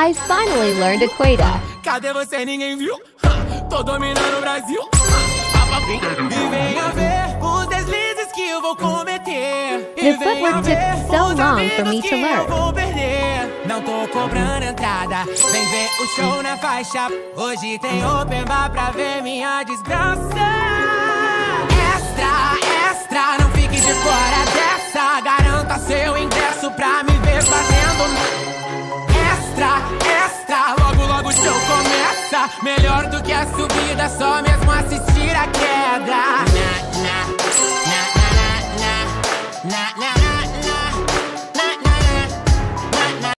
I finally learned Equata. Cadê você? Ninguém viu? Tô dominando o Brasil. E venha ver os deslizes que eu vou cometer. The footwork took so long for me to learn. Vou perder. Não tô comprando entrada. Vem ver o show na faixa. Hoje tem open bar pra ver minha desgraça. Melhor do que a subida, só mesmo assistir a queda. Na, na, na, na, na, na, na, na.